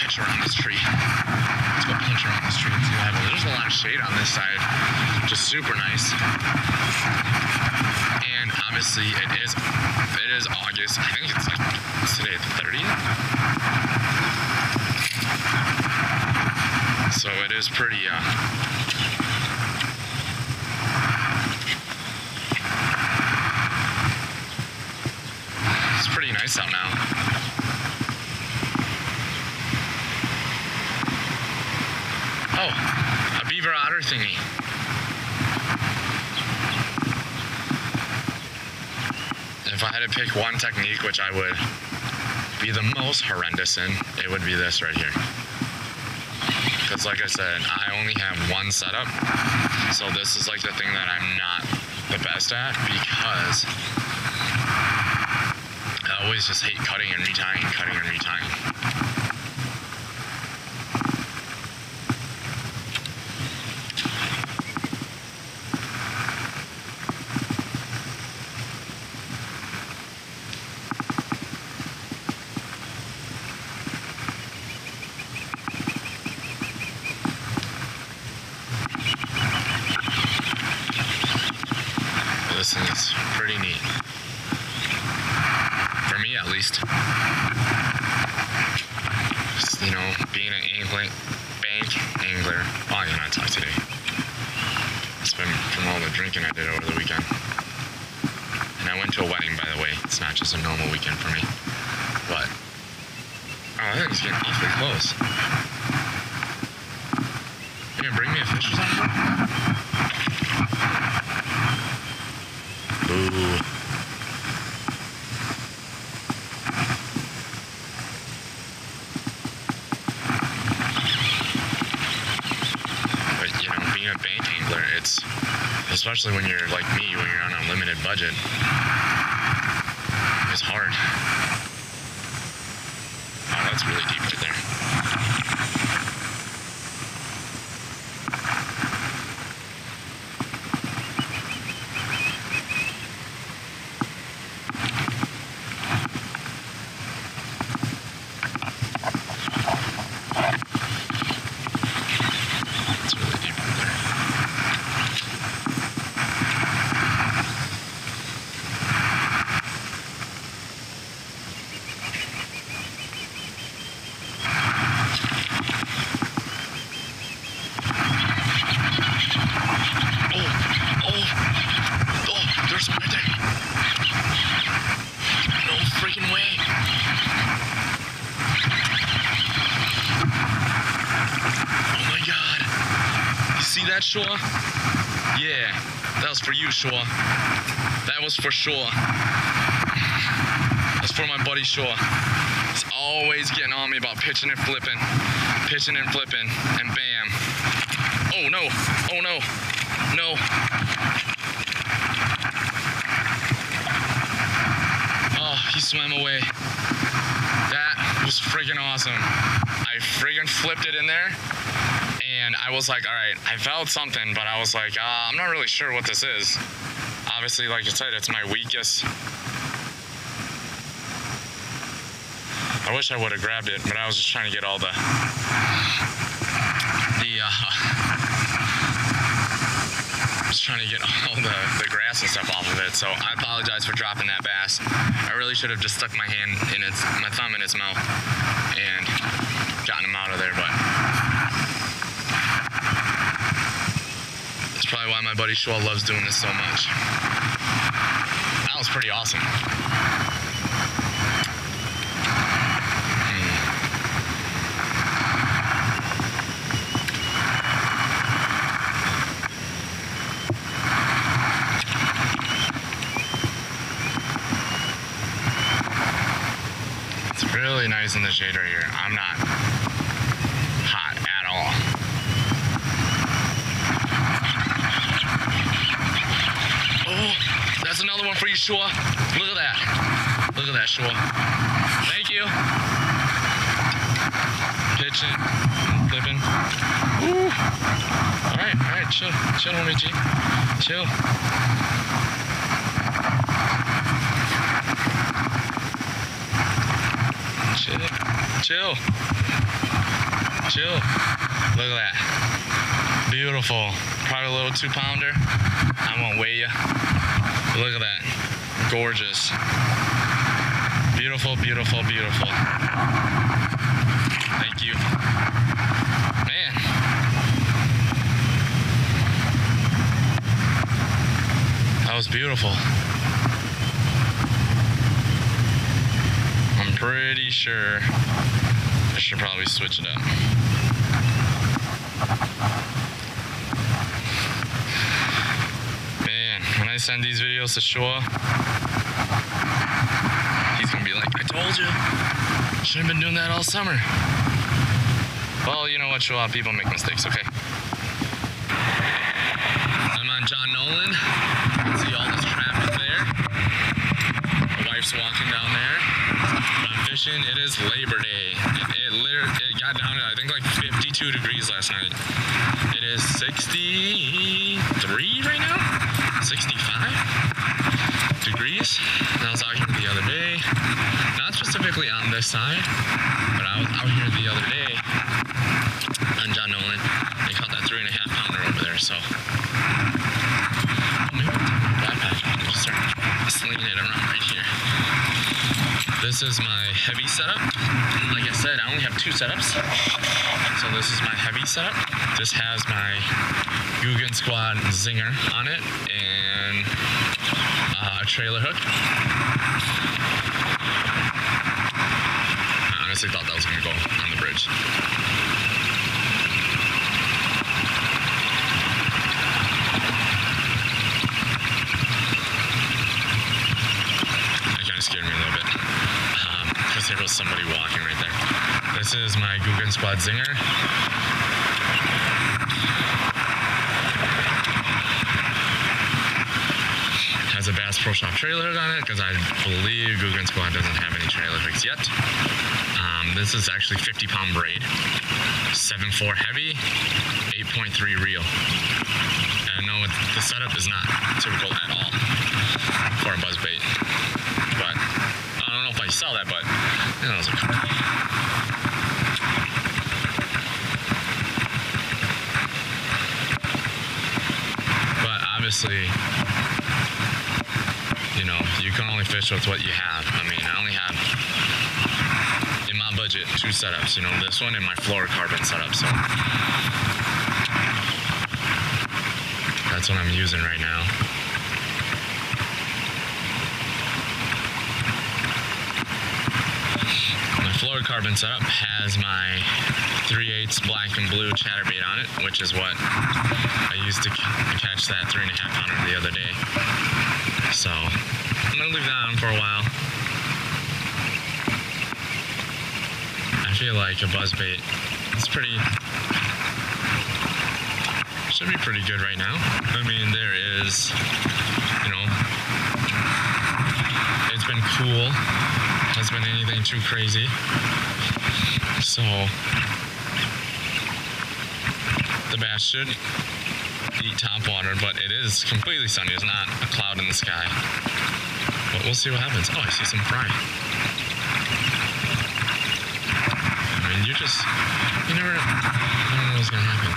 pitch around this tree. Let's go punch around this tree and see what happens. There's a lot of shade on this side, which is super nice. And obviously it is it is August. I think it's like today the 30th. So it is pretty uh it's pretty nice out now. Oh, a beaver otter thingy. If I had to pick one technique which I would be the most horrendous in, it would be this right here. Because, like I said, I only have one setup. So, this is like the thing that I'm not the best at because I always just hate cutting and retying, cutting and retying. This thing is pretty neat. For me, at least. Just, you know, being an angling, bank angler. Oh, you know, I talked today. It's been from all the drinking I did over the weekend. And I went to a wedding, by the way. It's not just a normal weekend for me. But, oh, think it's getting awfully close. You gonna bring me a fish or something? Ooh. But you know, being a bank angler, it's especially when you're like me, when you're on a limited budget, it's hard. Oh, that's really deep right there. It's really deep right there. Oh, oh, oh, there's one right there. No freaking way. Oh my god. You see that, Shaw? Yeah, that was for you, Shaw. That was for sure. That's for my buddy Shaw. He's always getting on me about pitching and flipping, pitching and flipping, and bam. Oh no, oh no, no. Oh, he swam away. That was freaking awesome. I friggin' flipped it in there. And I was like, all right, I felt something, but I was like, uh, I'm not really sure what this is. Obviously, like you said, it's my weakest. I wish I would have grabbed it, but I was just trying to get all the the uh, just trying to get all the, the grass and stuff off of it. So I apologize for dropping that bass. I really should have just stuck my hand in its my thumb in its mouth and gotten him out of there, but probably why my buddy Shaw loves doing this so much. That was pretty awesome. It's really nice in the shade right here. I'm not hot at all. Oh, that's another one for you, Shaw. Look at that. Look at that, Shaw. Thank you. Pitching, flipping. Ooh. All right, all right, chill, chill, homie G. Chill. Chill, chill. Chill. Look at that. Beautiful. Probably a little two pounder. I won't weigh you. Look at that. Gorgeous. Beautiful, beautiful, beautiful. Thank you. Man. That was beautiful. I'm pretty sure I should probably switch it up. Man, when I send these videos to Shaw, he's gonna be like, I told you. Should have been doing that all summer. Well, you know what, Shaw, people make mistakes, okay? I'm on John Nolen. See all this traffic there. My wife's walking down there. I'm fishing. It is Labor Day. It, it it got down to I think like 52 degrees last night. It is 63 right now. 65 degrees. And I was out here the other day. Not specifically on this side, but I was out here the other day on John Nolen. They caught that three and a half pounder over there. So maybe I'll take my backpack and just start slinging it around right. This is my heavy setup. Like I said, I only have two setups. So this is my heavy setup. This has my Googan Squad Zinger on it and uh, a trailer hook. I honestly thought that was gonna go on the bridge. That kind of scared me a little bit. Because there was somebody walking right there. This is my Googan Squad Zinger. Has a Bass Pro Shop trailer on it because I believe Googan Squad doesn't have any trailer hooks yet. Um, this is actually 50 pound braid, 7.4 heavy, 8.3 reel. And I know the setup is not typical at all for a buzz bait. But I don't know if I sell that, but it's okay. But obviously, you know, you can only fish with what you have. I mean, I only have in my budget two setups. You know, this one and my fluorocarbon setup. So that's what I'm using right now. Fluorocarbon setup has my 3 8 black and blue chatterbait on it, which is what I used to catch that three and a half pounder the other day. So I'm gonna leave that on for a while. I feel like a buzzbait is pretty should be pretty good right now. I mean there is you know it's been cool. Been anything too crazy. So the bass should eat top water, but it is completely sunny. There's not a cloud in the sky. But we'll see what happens. Oh, I see some fry. I mean, you just, you never, I don't know what's gonna happen.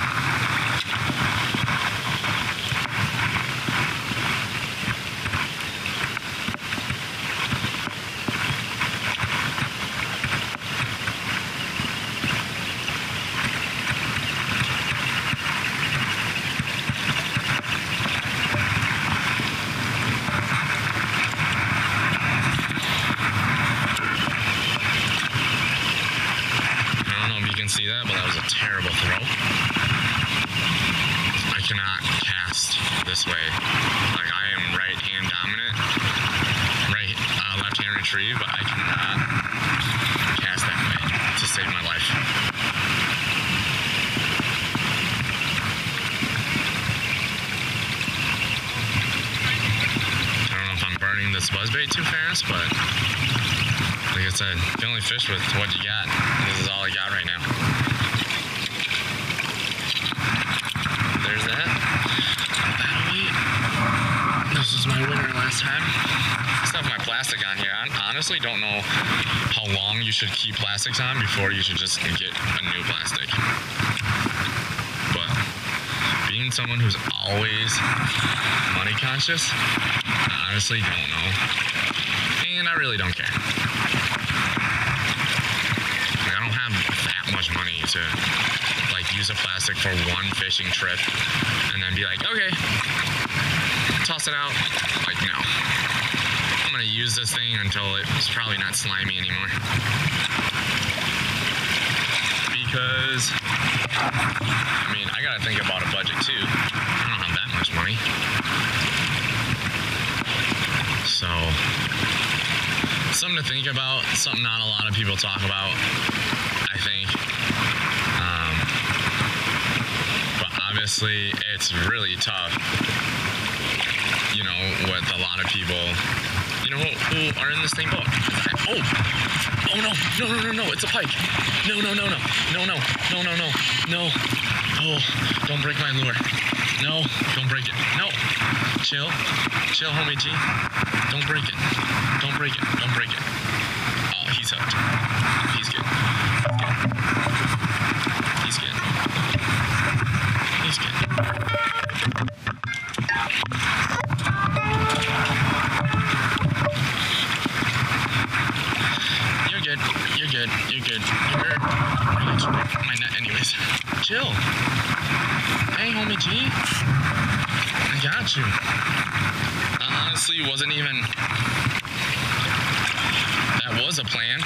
I don't know if you can see that, but that was a terrible throw. I cannot cast this way. Like I am right hand dominant, right uh, left hand retrieve, but I cannot cast that way to save my life. I don't know if I'm buzzbait too fast, but like I said, you only fish with what you got. This is all I got right now. There's that. This is my winner last time. Have my plastic on here. I honestly don't know how long you should keep plastics on before you should just get a new plastic. Being someone who's always money conscious, I honestly don't know. And I really don't care. I don't have that much money to like use a plastic for one fishing trip and then be like, okay, toss it out. Like, no. I'm gonna use this thing until it's probably not slimy anymore. Because, I mean, I gotta think about a budget too. I don't have that much money. So, something to think about, something not a lot of people talk about, I think. Um, but obviously, it's really tough you know, with a lot of people, you know, who are in the same boat. Oh, oh no, no, no, no, no, it's a pike. No, no, no, no, no, no, no, no, no, no. Oh, don't break my lure. No, don't break it. No, chill, chill, homie G. Don't break it. Don't break it. Don't break it. Oh, he's hooked. He's good. Chill. Hey, homie G. I got you. Uh, honestly, wasn't even. That was a plan.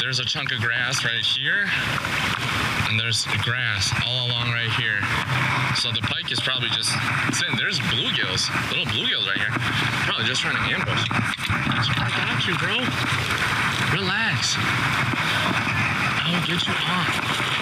There's a chunk of grass right here, and there's grass all along right here. So the pike is probably just sitting. There's bluegills, little bluegills right here. Probably just trying to ambush. I got you, bro. Relax. I'll get you off.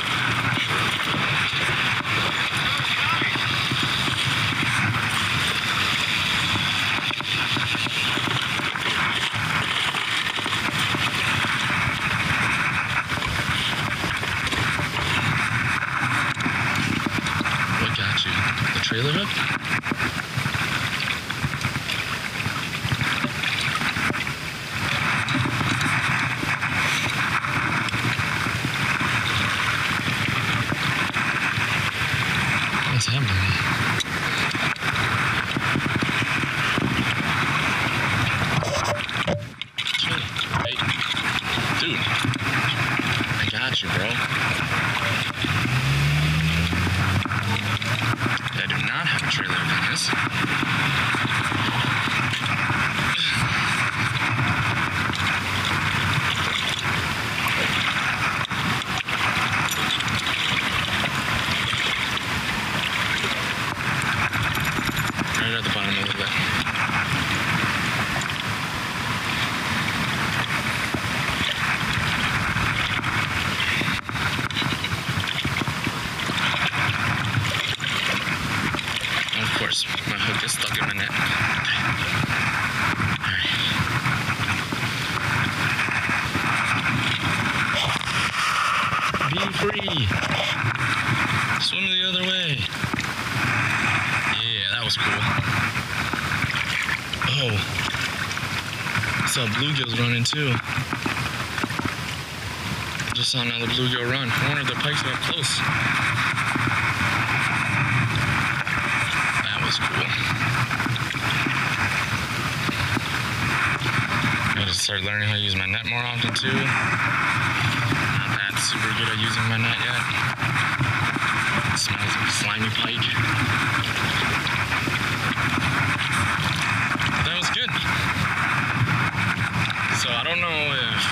Running too. Just saw another bluegill run. I wonder if the pikes got close. That was cool. Gotta start learning how to use my net more often too. Not that super good at using my net yet. It smells like slimy pike. But that was good. So I don't know if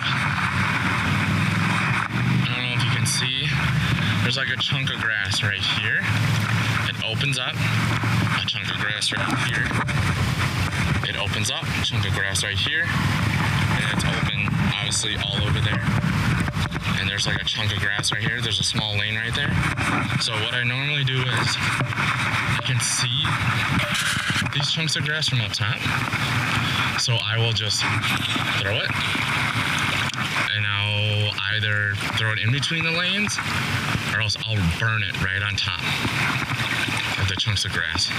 I don't know if you can see. There's like a chunk of grass right here. It opens up. A chunk of grass right here. It opens up. A chunk of grass right here. And it's open, obviously, all over there. And there's like a chunk of grass right here. There's a small lane right there. So what I normally do is I can see these chunks of grass from up top. So I will just throw it. And I'll either throw it in between the lanes or else I'll burn it right on top of the chunks of grass.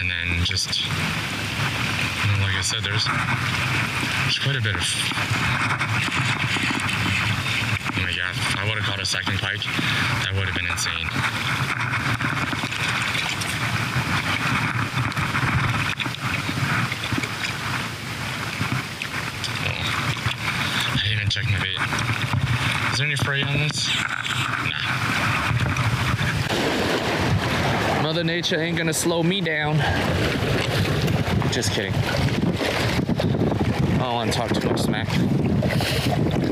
And then just, you know, like I said, there's there's quite a bit of. Oh my god! If I would have caught a second pike, that would have been insane. Oh, I didn't even check my bait. Is there any fray on this? Nah. Mother Nature ain't gonna slow me down. Just kidding. I don't want to talk too much smack.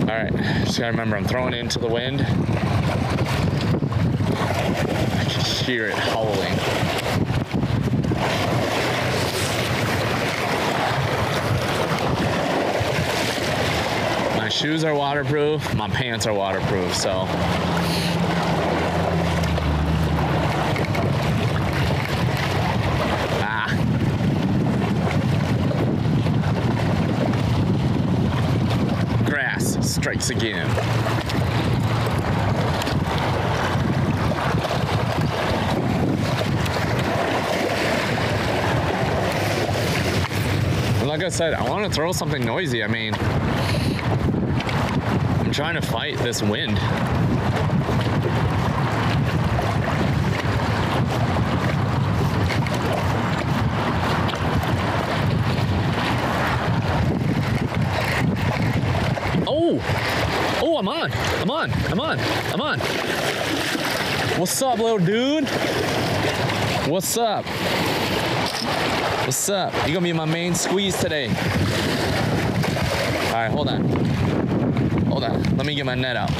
All right, just gotta remember I'm throwing it into the wind. I can hear it howling. Shoes are waterproof. My pants are waterproof. So Ah. Grass strikes again. Like I said, I want to throw something noisy. I mean, trying to fight this wind. Oh, oh, I'm on. I'm on. I'm on. I'm on. What's up, little dude? What's up? What's up? You gonna be my main squeeze today? All right, hold on. Hold on. Let me get my net out.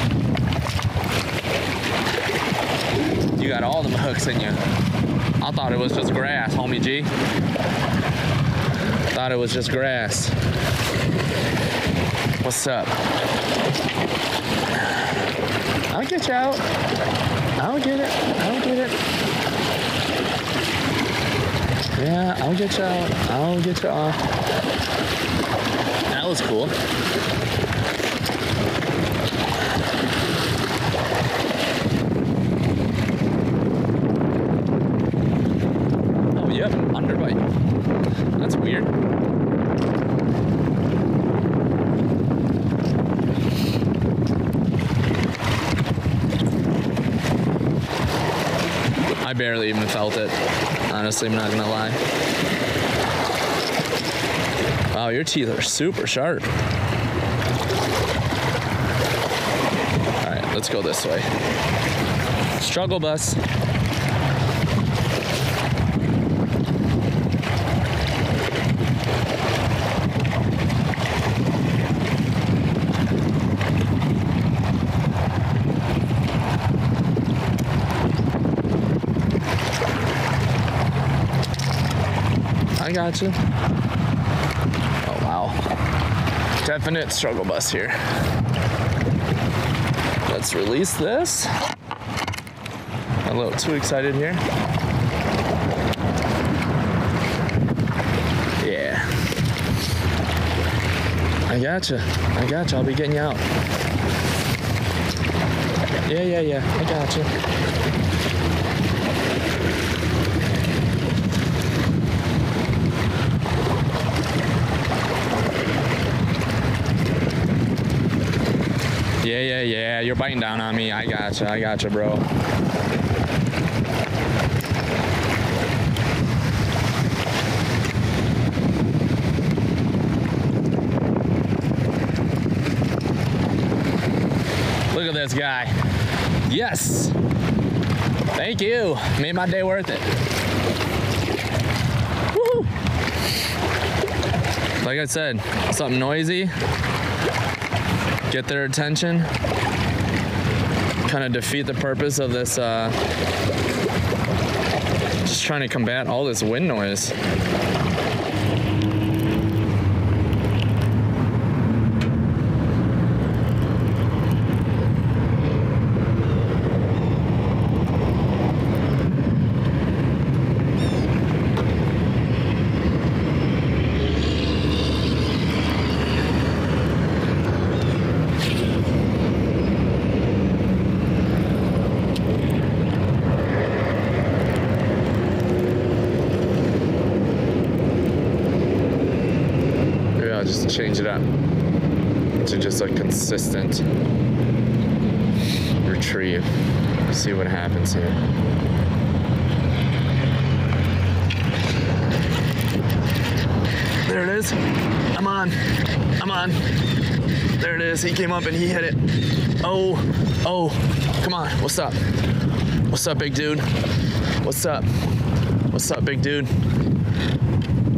You got all them hooks in you. I thought it was just grass, homie G. Thought it was just grass. What's up? I'll get you out. I'll get it. I'll get it. Yeah, I'll get you out. I'll get you off. That was cool. Oh, yep, underbite. That's weird. I barely even felt it. Honestly, I'm not gonna lie. Wow, your teeth are super sharp. All right, let's go this way. Struggle bus. Got you. Oh wow. Definite struggle bus here. Let's release this. A little too excited here. Yeah. I gotcha. I gotcha. I'll be getting you out. Yeah, yeah, yeah. I gotcha. Yeah, yeah, yeah. You're biting down on me. I gotcha. I gotcha, bro. Look at this guy. Yes. Thank you. Made my day worth it. Like I said, something noisy get their attention, kind of defeat the purpose of this, uh, just trying to combat all this wind noise. Just change it up to just a consistent retrieve. See what happens here. There it is. I'm on. I'm on. There it is. He came up and he hit it. Oh, oh, come on. What's up? What's up, big dude? What's up? What's up, big dude?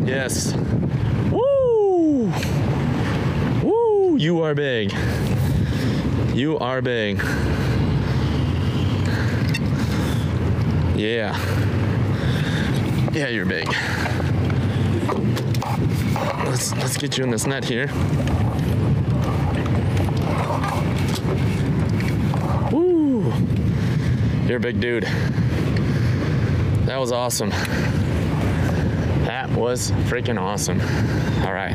Yes. Woo! Woo! You are big. You are big. Yeah. Yeah, you're big. Let's let's get you in this net here. Woo! You're a big dude. That was awesome. That was freaking awesome. All right.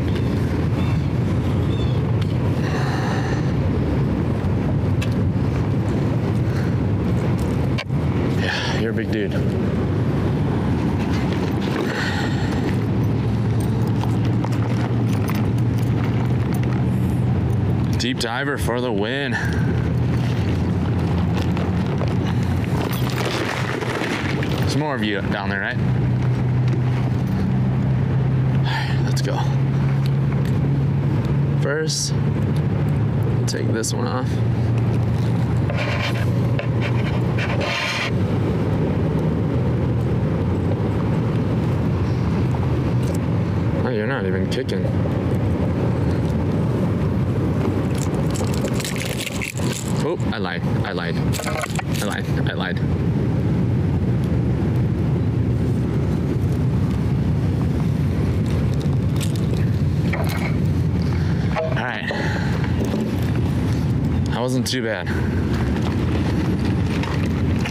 Yeah, you're a big dude. Deep diver for the win. There's more of you down there, right? Let's go. First, take this one off. Not even kicking. Oh, I lied. I lied. I lied. I lied. All right. That wasn't too bad.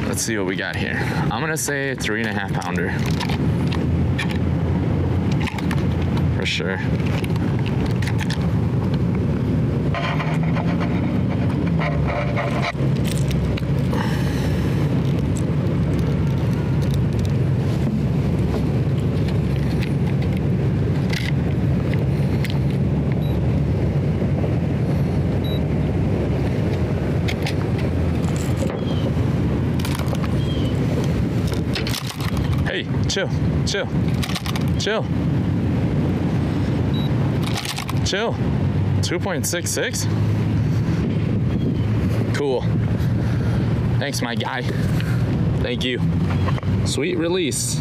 Let's see what we got here. I'm gonna say three and a half pounder. For sure. Hey, chill, chill, chill, chill. 2.66? Cool. Thanks, my guy. Thank you. Sweet release.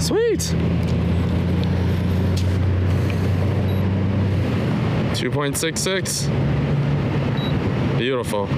Sweet. 2.66. Beautiful.